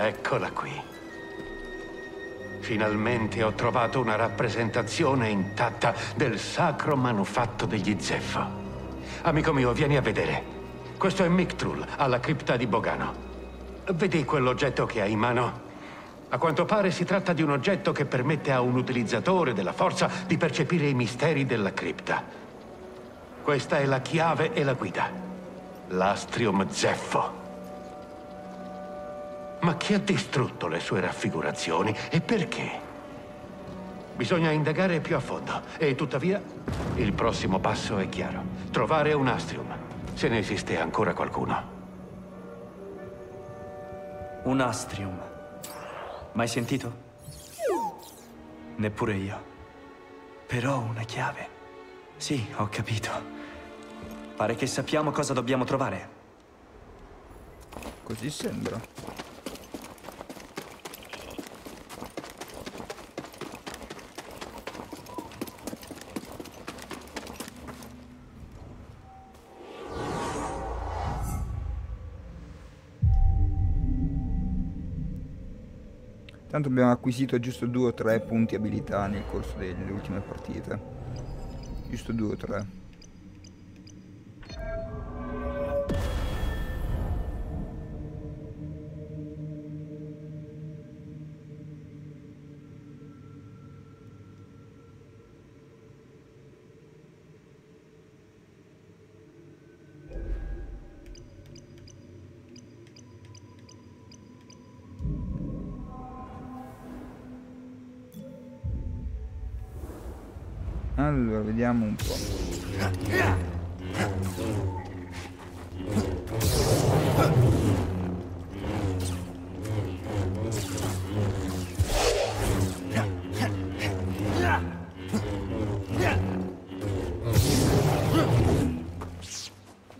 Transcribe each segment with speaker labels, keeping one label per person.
Speaker 1: Eccola qui. Finalmente ho trovato una rappresentazione intatta del sacro manufatto degli Zeffo. Amico mio, vieni a vedere. Questo è Mictrul, alla cripta di Bogano. Vedi quell'oggetto che hai in mano? A quanto pare si tratta di un oggetto che permette a un utilizzatore della forza di percepire i misteri della cripta. Questa è la chiave e la guida. L'Astrium Zeffo. Ma chi ha distrutto le sue raffigurazioni e perché? Bisogna indagare più a fondo e tuttavia il prossimo passo è chiaro. Trovare un Astrium, se ne esiste ancora qualcuno.
Speaker 2: Un Astrium. Mai sentito? Neppure io. Però una chiave. Sì, ho capito. Pare che sappiamo cosa dobbiamo trovare.
Speaker 3: Così sembra. Tanto abbiamo acquisito giusto due o tre punti abilità nel corso delle ultime partite. Giusto due o tre. Allora, vediamo un po'.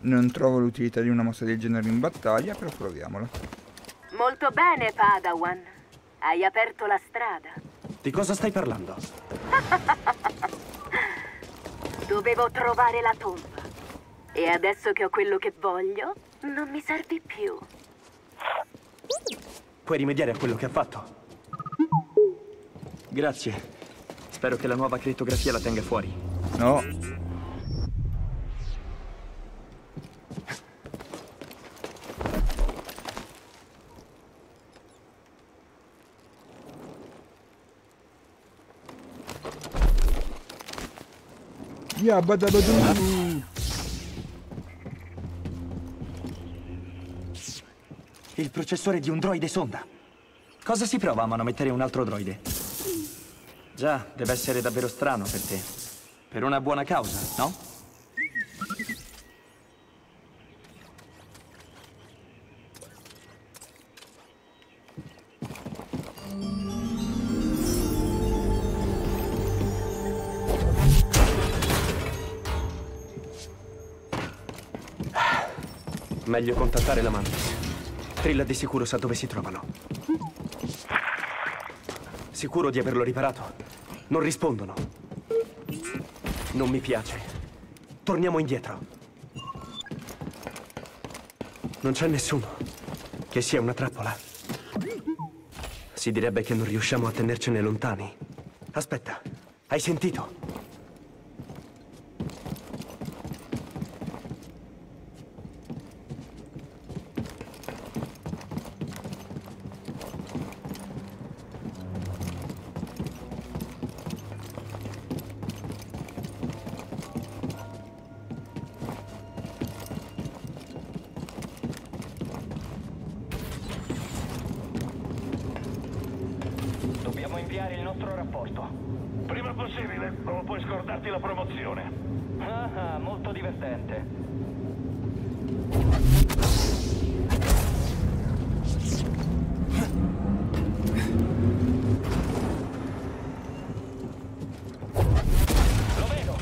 Speaker 3: Non trovo l'utilità di una mossa del genere in battaglia, però proviamola.
Speaker 4: Molto bene, Padawan. Hai aperto la strada.
Speaker 2: Di cosa stai parlando?
Speaker 4: Dovevo trovare la tomba. E adesso che ho quello che voglio, non mi servi più.
Speaker 2: Puoi rimediare a quello che ha fatto. Grazie. Spero che la nuova crittografia la tenga fuori.
Speaker 3: No, Yabadabadu.
Speaker 2: Il processore di un droide sonda. Cosa si prova a manomettere un altro droide? Già, deve essere davvero strano per te. Per una buona causa, no? Meglio contattare la Mantis. Trilla di sicuro sa dove si trovano. Sicuro di averlo riparato. Non rispondono. Non mi piace. Torniamo indietro. Non c'è nessuno. Che sia una trappola. Si direbbe che non riusciamo a tenercene lontani. Aspetta, hai sentito?
Speaker 5: Inviare il nostro rapporto.
Speaker 6: Prima possibile, o puoi scordarti la promozione.
Speaker 5: Ah, ah, molto divertente. Lo vedo!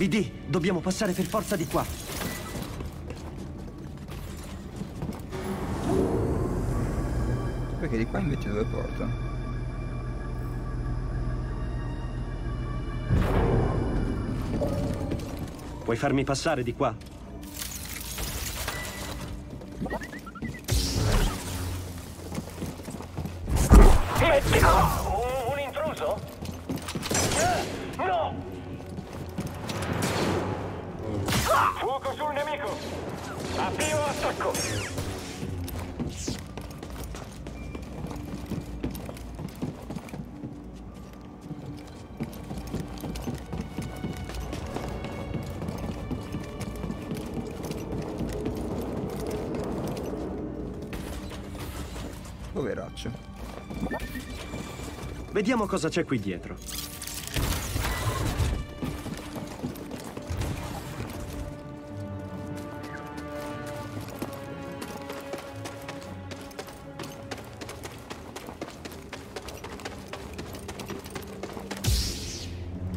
Speaker 2: VD, dobbiamo passare per forza di qua.
Speaker 3: Perché di qua invece dove porta?
Speaker 5: Puoi farmi passare di qua?
Speaker 3: Poveraccio.
Speaker 5: Vediamo cosa c'è qui dietro.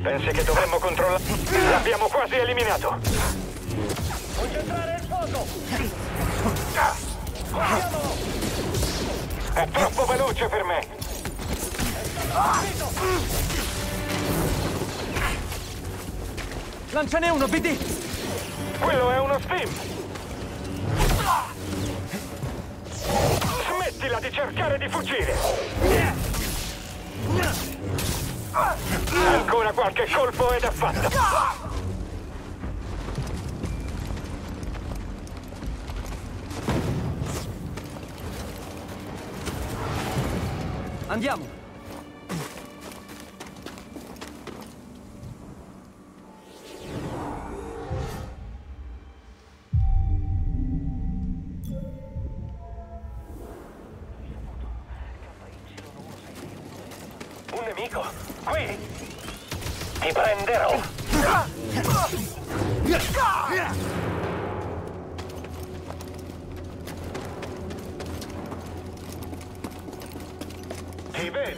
Speaker 6: Pensi che dovremmo controllare? L'abbiamo quasi eliminato! Concentrare il fuoco! Guardiamolo! È troppo veloce per me!
Speaker 2: Lanciane uno, BD!
Speaker 6: Quello è uno steam! Smettila di cercare di fuggire! Ancora qualche colpo ed è fatta!
Speaker 2: Andiamo!
Speaker 6: Un nemico! Qui! Ti prenderò!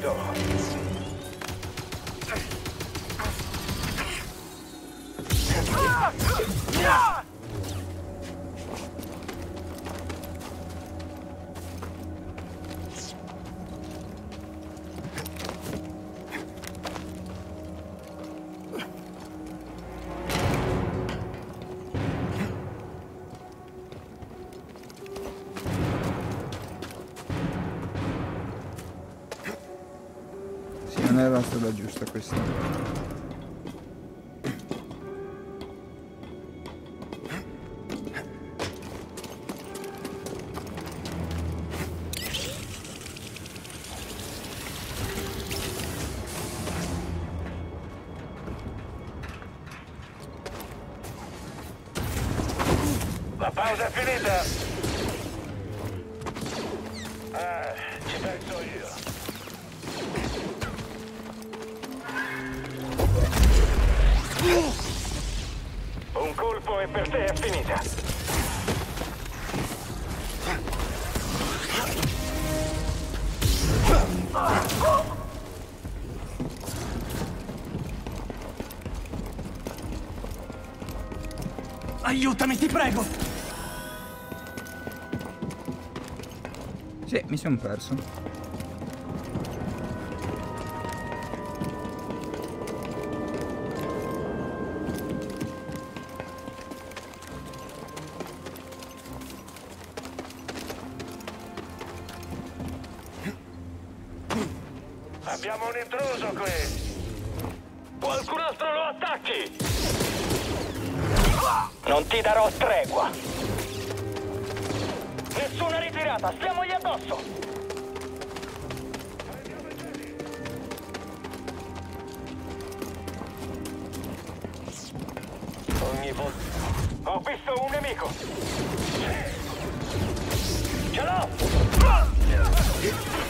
Speaker 6: Ti vedo!
Speaker 3: Sì, non era la strada giusta questa.
Speaker 6: La pausa è finita! Colpo e per te è finita.
Speaker 2: Aiutami, ti prego!
Speaker 3: Sì, mi sono perso.
Speaker 6: Abbiamo un intruso qui! Qualcun altro lo attacchi! Non ti darò tregua! Nessuna ritirata, stiamogli addosso! Ogni volta... Ho visto un nemico! Ce l'ho!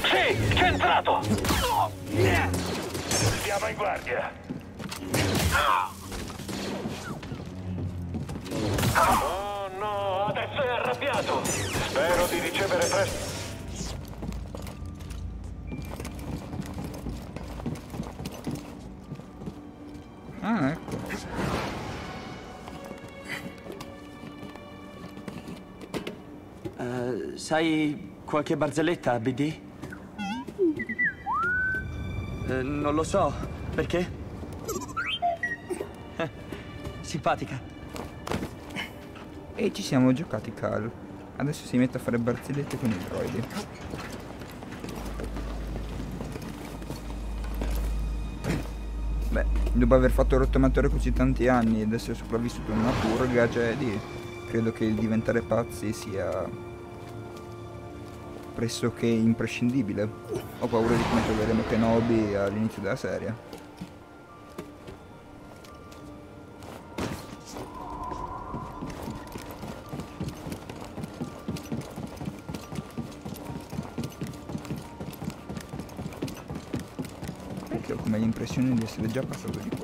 Speaker 6: Sì, centrato! Stiamo in guardia! Oh no, adesso è arrabbiato! Spero di ricevere presto.
Speaker 3: Ah, ecco.
Speaker 2: Eh, sai qualche barzelletta, BD? Eh, non lo so. Perché? Eh, simpatica.
Speaker 3: E ci siamo giocati Cal. Adesso si mette a fare barzellette con i droidi. Beh, dopo aver fatto il rottamatore così tanti anni ed essere sopravvissuto in una purga Jedi, credo che il diventare pazzi sia pressoché imprescindibile. Ho paura di come troveremo Kenobi all'inizio della serie. Perché ho come l'impressione di essere già passato di qua.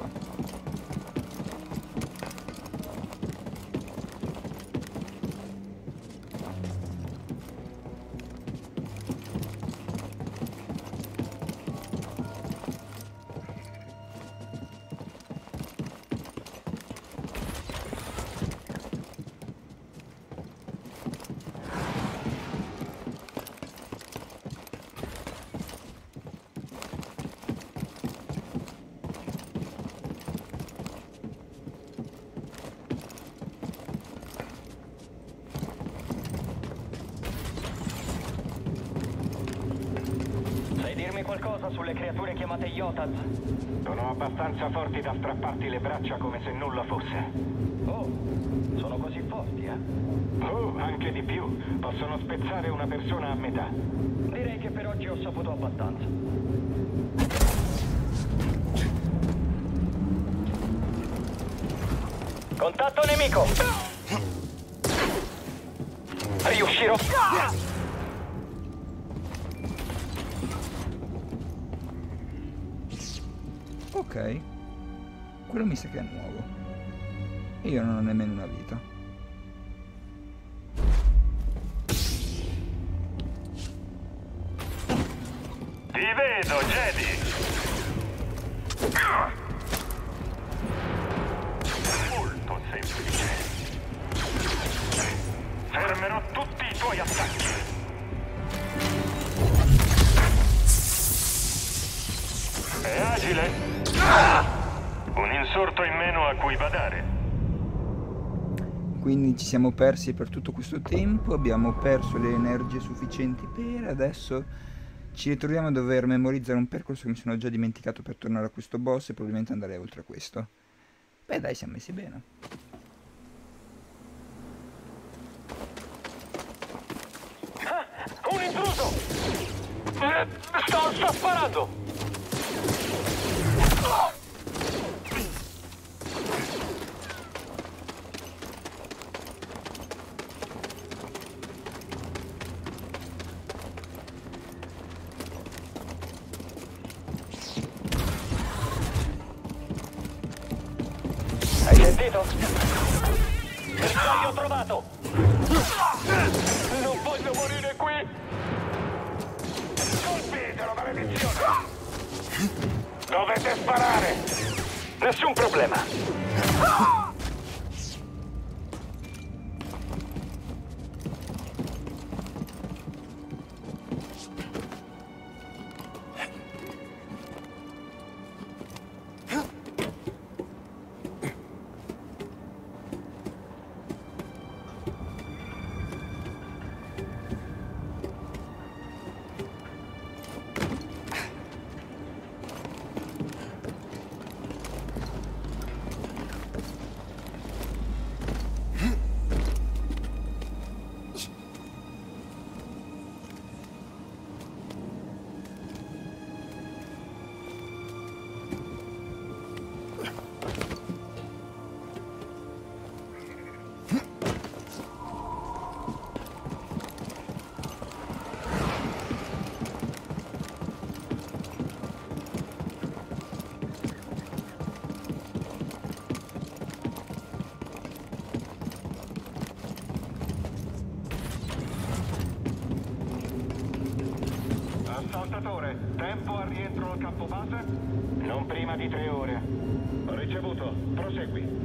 Speaker 5: Creature chiamate Yotaz?
Speaker 6: Sono abbastanza forti da strapparti le braccia come se nulla fosse.
Speaker 5: Oh, sono così forti, eh?
Speaker 6: Oh, anche di più. Possono spezzare una persona a metà.
Speaker 5: Direi che per oggi ho saputo abbastanza. Contatto nemico! Riuscirò?
Speaker 3: Quello mi sa che è nuovo. E io non ho nemmeno una vita.
Speaker 6: Un insorto in meno a cui badare.
Speaker 3: Quindi ci siamo persi per tutto questo tempo, abbiamo perso le energie sufficienti per adesso ci ritroviamo a dover memorizzare un percorso che mi sono già dimenticato per tornare a questo boss e probabilmente andare oltre questo. Beh dai, siamo messi bene.
Speaker 5: Un intruso! Eh, sto, sto sparando! Sentito? Bersaglio trovato! Non voglio morire qui!
Speaker 6: Colpitelo, maledizione! Dovete sparare!
Speaker 5: Nessun problema.
Speaker 6: tempo al rientro al campo base?
Speaker 5: Non prima di tre ore.
Speaker 6: Ricevuto, prosegui.